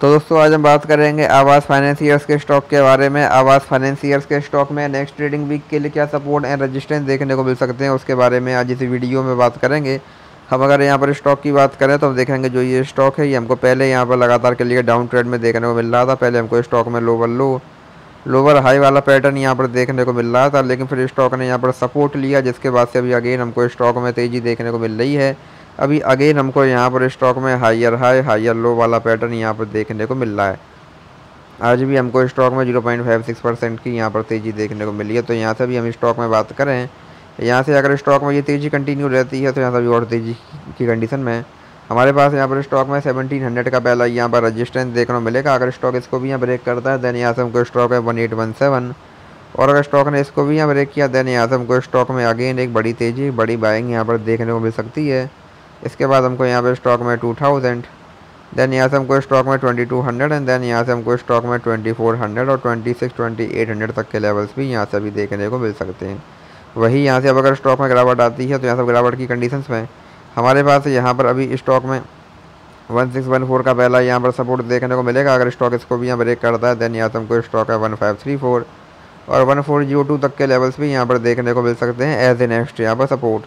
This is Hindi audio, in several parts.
तो दोस्तों, आज हम बात करेंगे आवास फाइनेंसियर्स के स्टॉक के बारे में। आवास फाइनेंसियर्स के स्टॉक में नेक्स्ट ट्रेडिंग वीक के लिए क्या सपोर्ट एंड रजिस्टेंस देखने को मिल सकते हैं, उसके बारे में आज इस वीडियो में बात करेंगे। हम अगर यहाँ पर स्टॉक की बात करें तो हम देखेंगे जो ये स्टॉक है, ये हमको पहले यहाँ पर लगातार के लिए डाउन ट्रेड में देखने को मिल रहा था। पहले हमको स्टॉक में लोवर लो लोवर हाई वाला पैटर्न यहाँ पर देखने को मिल रहा था, लेकिन फिर स्टॉक ने यहाँ पर सपोर्ट लिया, जिसके बाद से अभी अगेन हमको स्टॉक में तेज़ी देखने को मिल रही है। अभी अगेन हमको यहाँ पर स्टॉक में हाइयर हाई हाइयर लो वाला पैटर्न यहाँ पर देखने को मिल रहा है। आज भी हमको स्टॉक में zero point five six percent की यहाँ पर तेज़ी देखने को मिली है। तो यहाँ से भी हम स्टॉक में बात करें, यहाँ से अगर स्टॉक में ये तेज़ी कंटिन्यू रहती है तो यहाँ से भी और तेज़ी की कंडीशन में हमारे पास यहाँ पर स्टॉक में सेवनटीन हंड्रेड का पहला यहाँ पर रजिस्टेंस देखने को मिलेगा। अगर स्टॉक इसको भी यहाँ ब्रेक करता है देन यहाँ से हमको स्टॉक है वन एट वन सेवन और अगर स्टॉक ने इसको भी यहाँ ब्रेक किया देन यहाँ से हमको स्टॉक में अगेन एक बड़ी तेज़ी, बड़ी बाइंग यहाँ पर देखने को मिल सकती है। इसके बाद हमको यहाँ पर स्टॉक में टू थाउज़ेंड देन यहाँ से हमको स्टॉक में twenty two hundred and then यहाँ से हमको स्टॉक में ट्वेंटी फोर हंड्रेड और twenty six twenty eight hundred तक के लेवल्स भी यहाँ से अभी देखने को मिल सकते हैं। वही यहाँ से अब अगर स्टॉक में गिरावट आती है तो यहाँ से गिरावट की कंडीशंस में। हमारे पास यहाँ पर अभी स्टॉक में वन सिक्स वन फोर का पहला यहाँ पर सपोर्ट देखने को मिलेगा। अगर स्टॉक इसको भी यहाँ ब्रेक करता है देन यहाँ से हमको स्टॉक है वन फाइव थ्री फोर और वन फोर ज़ीरो टू तक के लेवल्स भी यहाँ पर देखने को मिल सकते हैं एज ए नेक्स्ट यहाँ पर सपोर्ट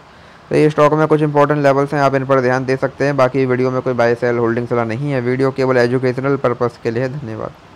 तो ये स्टॉक में कुछ इंपॉर्टेंट लेवल्स हैं, आप इन पर ध्यान दे सकते हैं। बाकी वीडियो में कोई बाय सेल होल्डिंग सलाह नहीं है। वीडियो केवल एजुकेशनल पर्पज़ के लिए। धन्यवाद।